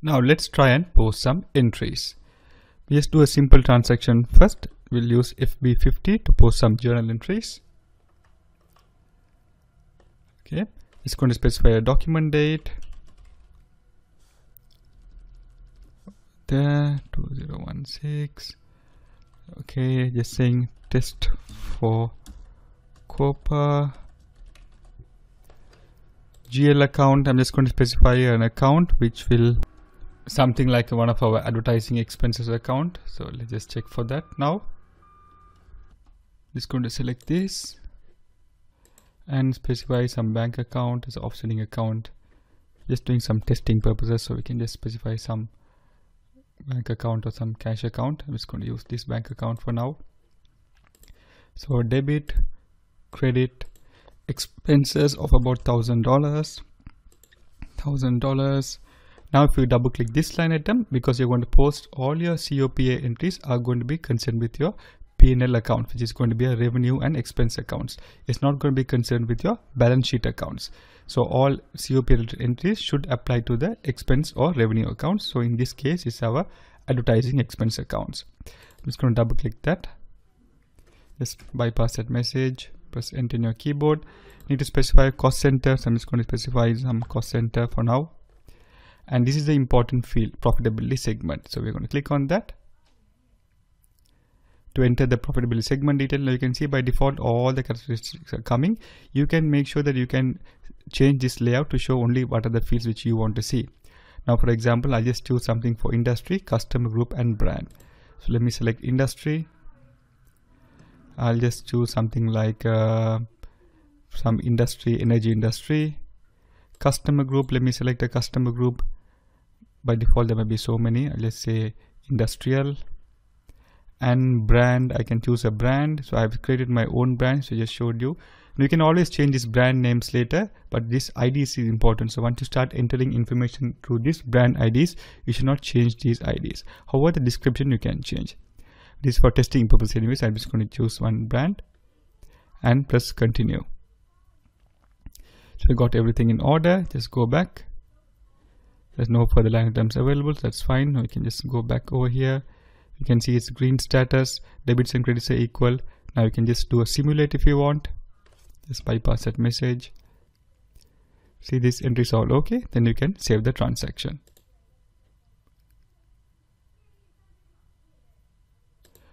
Now let's try and post some entries. Just do a simple transaction first. We'll use FB50 to post some journal entries. Okay, it's going to specify a document date. There, 2016. Okay, just saying test for COPA GL account. I'm just going to specify an account which will something like one of our advertising expenses account. So let's just check for that now. Just going to select this and specify some bank account as offsetting account. Just doing some testing purposes, so we can just specify some bank account or some cash account. I'm just going to use this bank account for now. So debit, credit, expenses of about thousand dollars, thousand dollars. Now if you double click this line item, because you're going to post all your COPA entries are going to be concerned with your P&L account, which is going to be a revenue and expense accounts. It's not going to be concerned with your balance sheet accounts. So all COPA entries should apply to the expense or revenue accounts. So in this case, it's our advertising expense accounts. I'm just going to double click that. Just bypass that message, press enter in your keyboard. Need to specify cost center. So I'm just going to specify some cost center for now. And this is the important field, profitability segment. So we're going to click on that. To enter the profitability segment detail now you can see by default all the characteristics are coming. You can make sure that you can change this layout to show only what are the fields which you want to see. Now for example i just choose something for industry customer group and brand. So let me select industry. I'll just choose something like uh, some industry energy industry. Customer group let me select a customer group by default there may be so many. Let's say industrial and brand. I can choose a brand. So I've created my own brand. So I just showed you. You can always change these brand names later but this IDs is important. So once you start entering information through this brand IDs you should not change these IDs however the description you can change. This is for testing purpose anyways. I'm just going to choose one brand and press continue. So we got everything in order. Just go back there's no further line items available so that's fine. We can just go back over here. You can see it's green status. Debits and credits are equal. Now you can just do a simulate if you want. Just bypass that message. See this entry is all okay? Then you can save the transaction.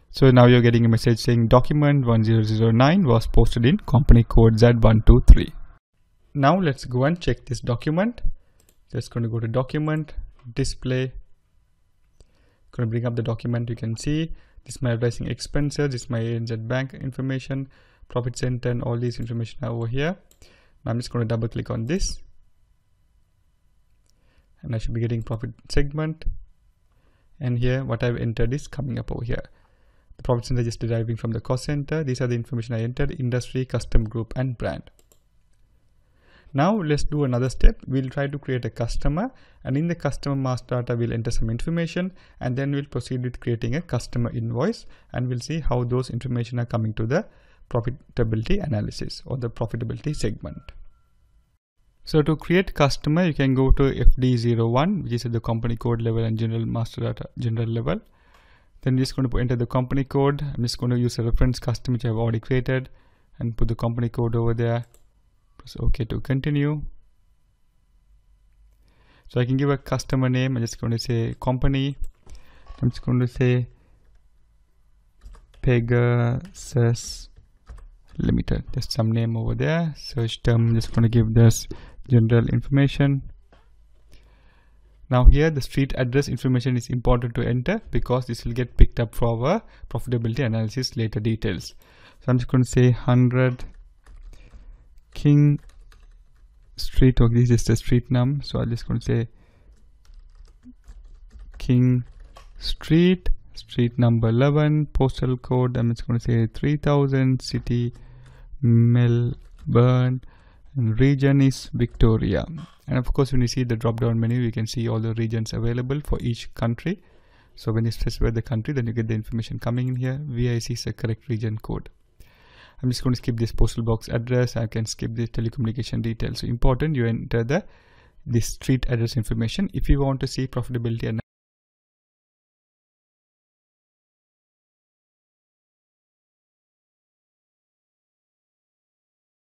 So now you're getting a message saying document 1009 was posted in company code Z123 now let's go and check this document just going to go to document display. Going to bring up the document you can see. This is my advertising expenses this is my ANZ bank information profit center and all these information are over here. Now I'm just going to double click on this. And I should be getting profit segment. And here what I've entered is coming up over here. The profit center is deriving from the cost center. These are the information I entered industry custom group and brand now let's do another step. We'll try to create a customer and in the customer master data we'll enter some information and then we'll proceed with creating a customer invoice and we'll see how those information are coming to the profitability analysis or the profitability segment. So to create customer, you can go to FD01, which is at the company code level and general master data general level. Then I'm just going to enter the company code. I'm just going to use a reference customer which I've already created and put the company code over there press OK to continue. So I can give a customer name. I'm just going to say company. I'm just going to say Pegasus Limited. Just some name over there. Search term. I'm just going to give this general information. Now here the street address information is important to enter because this will get picked up for our profitability analysis later details. So I'm just going to say 100 King Street. Okay, this is the street num. So I'm just going to say King Street, street number 11, postal code. I'm just going to say 3000, city Melbourne, and region is Victoria. And of course, when you see the drop down menu, you can see all the regions available for each country. So when you specify the country, then you get the information coming in here. VIC is the correct region code. I'm just going to skip this postal box address. I can skip the telecommunication details. So important, you enter the this street address information if you want to see profitability and